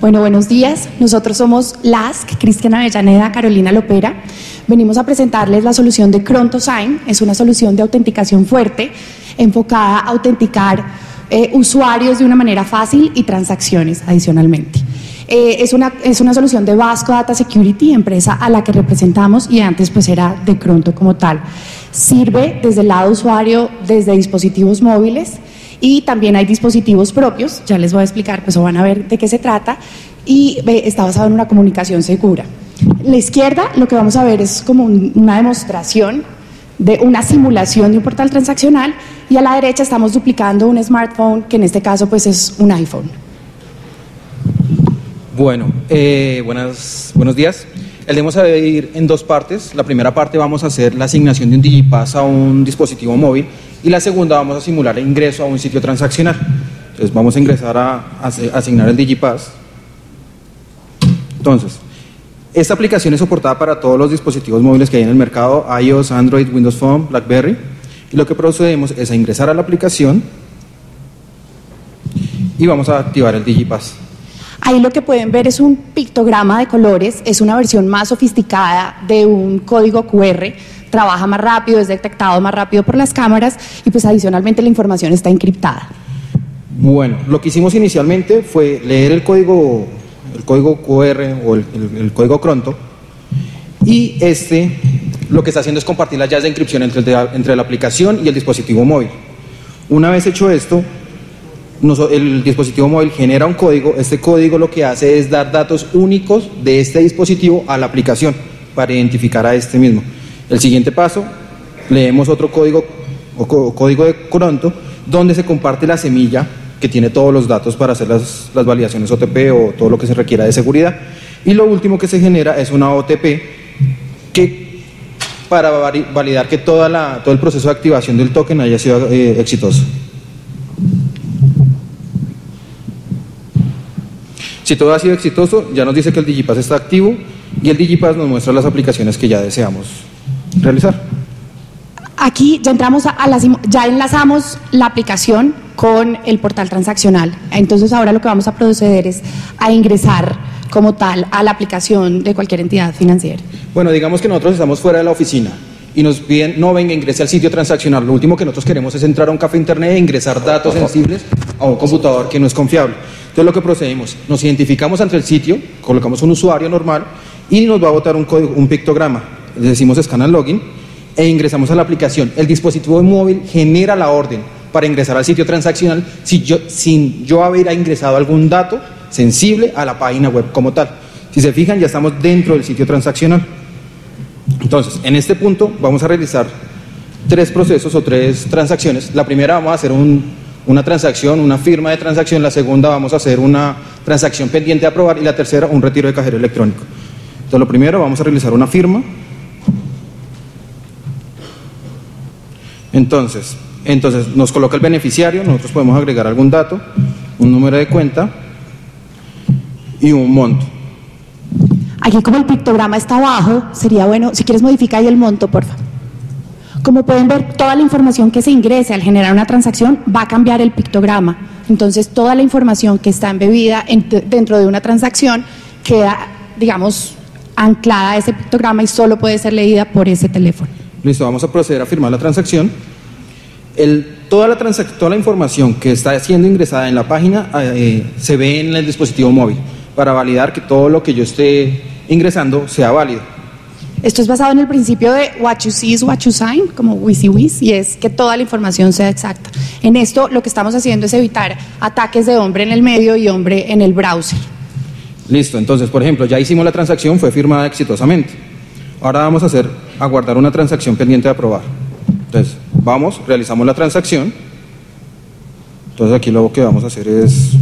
Bueno, buenos días. Nosotros somos LASC, Cristian Avellaneda, Carolina Lopera. Venimos a presentarles la solución de Sign. Es una solución de autenticación fuerte enfocada a autenticar eh, usuarios de una manera fácil y transacciones adicionalmente. Eh, es, una, es una solución de Vasco Data Security, empresa a la que representamos y antes pues era de Cronto como tal. Sirve desde el lado usuario, desde dispositivos móviles y también hay dispositivos propios, ya les voy a explicar, pues van a ver de qué se trata, y está basado en una comunicación segura. la izquierda lo que vamos a ver es como una demostración de una simulación de un portal transaccional y a la derecha estamos duplicando un smartphone que en este caso pues es un iPhone. Bueno, eh, buenas, buenos días. El demo se debe ir en dos partes. La primera parte vamos a hacer la asignación de un Digipass a un dispositivo móvil y la segunda vamos a simular ingreso a un sitio transaccional. Entonces vamos a ingresar a, asignar el Digipass. Entonces, esta aplicación es soportada para todos los dispositivos móviles que hay en el mercado, iOS, Android, Windows Phone, BlackBerry. Y lo que procedemos es a ingresar a la aplicación y vamos a activar el Digipass. Ahí lo que pueden ver es un pictograma de colores, es una versión más sofisticada de un código QR, trabaja más rápido, es detectado más rápido por las cámaras y pues adicionalmente la información está encriptada. Bueno, lo que hicimos inicialmente fue leer el código, el código QR o el, código Cronto y este lo que está haciendo es compartir las llaves de encripción entre, entre la aplicación y el dispositivo móvil. Una vez hecho esto, el dispositivo móvil genera un código, este código lo que hace es dar datos únicos de este dispositivo a la aplicación para identificar a este mismo. El siguiente paso, leemos otro código o código de Cronto donde se comparte la semilla que tiene todos los datos para hacer las, validaciones OTP o todo lo que se requiera de seguridad. Y lo último que se genera es una OTP que para validar que toda la, todo el proceso de activación del token haya sido eh, exitoso. Si todo ha sido exitoso, ya nos dice que el Digipass está activo y el Digipass nos muestra las aplicaciones que ya deseamos realizar. Aquí ya entramos a, la, ya enlazamos la aplicación con el portal transaccional. Entonces ahora lo que vamos a proceder es a ingresar como tal a la aplicación de cualquier entidad financiera. Bueno, digamos que nosotros estamos fuera de la oficina y nos piden, no venga, ingrese al sitio transaccional. Lo último que nosotros queremos es entrar a un café internet e ingresar datos sensibles a un computador que no es confiable. Entonces lo que procedemos, nos identificamos ante el sitio, colocamos un usuario normal y nos va a botar un código, un pictograma. Decimos scan login e ingresamos a la aplicación. El dispositivo móvil genera la orden para ingresar al sitio transaccional si yo, sin yo haber ingresado algún dato sensible a la página web como tal. Si se fijan, ya estamos dentro del sitio transaccional. Entonces, en este punto vamos a realizar tres procesos o tres transacciones. La primera vamos a hacer un, una transacción, una firma de transacción, la segunda vamos a hacer una transacción pendiente de aprobar y la tercera un retiro de cajero electrónico. Entonces lo primero vamos a realizar una firma. Entonces, entonces nos coloca el beneficiario, nosotros podemos agregar algún dato, un número de cuenta y un monto. Aquí como el pictograma está abajo, sería bueno, si quieres modificar ahí el monto, por favor. Como pueden ver, toda la información que se ingrese al generar una transacción va a cambiar el pictograma. Entonces, toda la información que está embebida dentro de una transacción queda, digamos, anclada a ese pictograma y solo puede ser leída por ese teléfono. Listo, vamos a proceder a firmar la transacción. toda, la toda la información que está siendo ingresada en la página eh, se ve en el dispositivo móvil para validar que todo lo que yo esté ingresando sea válido. Esto es basado en el principio de what you see is what you sign, como WYSIWYS, y es que toda la información sea exacta. En esto lo que estamos haciendo es evitar ataques de hombre en el medio y hombre en el browser. Listo, entonces, por ejemplo, ya hicimos la transacción, fue firmada exitosamente. Ahora vamos a hacer, a guardar una transacción pendiente de aprobar. Entonces, vamos, realizamos la transacción. Entonces aquí lo que vamos a hacer es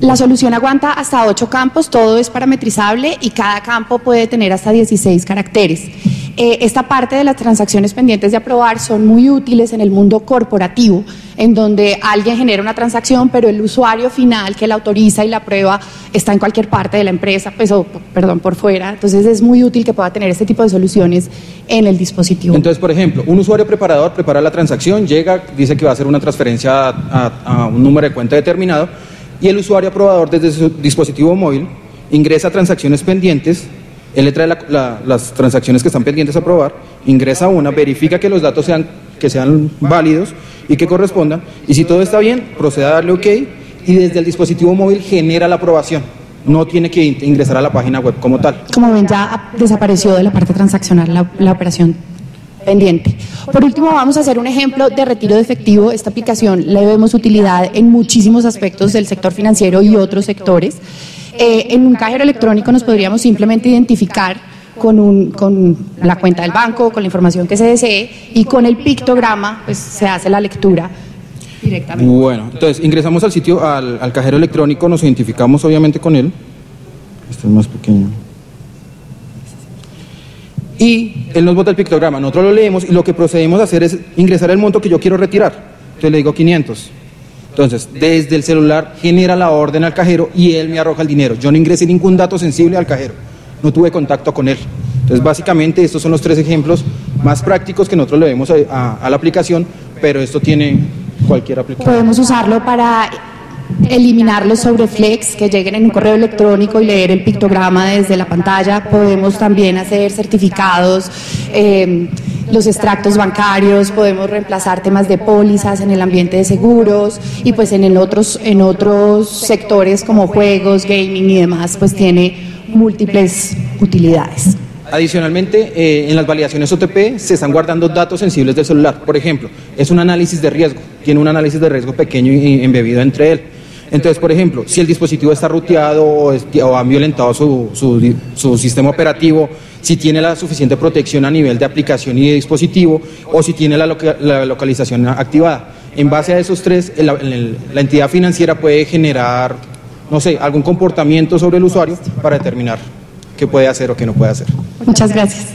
la solución aguanta hasta 8 campos, todo es parametrizable y cada campo puede tener hasta 16 caracteres. Eh, esta parte de las transacciones pendientes de aprobar son muy útiles en el mundo corporativo, en donde alguien genera una transacción, pero el usuario final que la autoriza y la prueba está en cualquier parte de la empresa, pues, perdón, por fuera. Entonces es muy útil que pueda tener este tipo de soluciones en el dispositivo. Entonces, por ejemplo, un usuario preparador prepara la transacción, llega, dice que va a hacer una transferencia a un número de cuenta determinado y el usuario aprobador desde su dispositivo móvil ingresa transacciones pendientes, él le trae la- la- las transacciones que están pendientes a aprobar, ingresa una, verifica que los datos sean, válidos y que correspondan, y si todo está bien, procede a darle OK y desde el dispositivo móvil genera la aprobación. No tiene que in- ingresar a la página web como tal. Como ven, ya desapareció de la parte transaccional la, la operación pendiente. Por último, vamos a hacer un ejemplo de retiro de efectivo. Esta aplicación le vemos utilidad en muchísimos aspectos del sector financiero y otros sectores. Eh, en un cajero electrónico nos podríamos simplemente identificar con, un- con la cuenta del banco, con la información que se desee y con el pictograma pues, se hace la lectura directamente. Bueno, entonces ingresamos al sitio, al, al cajero electrónico, nos identificamos obviamente con él. Este es más pequeño. Y él nos bota el pictograma, nosotros lo leemos y lo que procedemos a hacer es ingresar el monto que yo quiero retirar. Entonces le digo 500. Entonces, desde el celular genera la orden al cajero y él me arroja el dinero. Yo no ingresé ningún dato sensible al cajero, no tuve contacto con él. Entonces, básicamente, estos son los tres ejemplos más prácticos que nosotros le vemos a, a- a la aplicación, pero esto tiene cualquier aplicación. Podemos usarlo para eliminar los sobreflex que lleguen en un correo electrónico y leer el pictograma desde la pantalla. Podemos también hacer certificados, eh, los extractos bancarios, podemos reemplazar temas de pólizas en el ambiente de seguros y pues en, el otros, en otros sectores como juegos, gaming y demás, pues tiene múltiples utilidades. Adicionalmente, eh, en las validaciones OTP se están guardando datos sensibles del celular. Por ejemplo, es un análisis de riesgo, tiene un análisis de riesgo pequeño y embebido entre él. Entonces, por ejemplo, si el dispositivo está ruteado o, es- han violentado su, su su sistema operativo, si tiene la suficiente protección a nivel de aplicación y de dispositivo, o si tiene la, la localización activada. En base a esos tres, la entidad financiera puede generar, no sé, algún comportamiento sobre el usuario para determinar qué puede hacer o qué no puede hacer. Muchas gracias.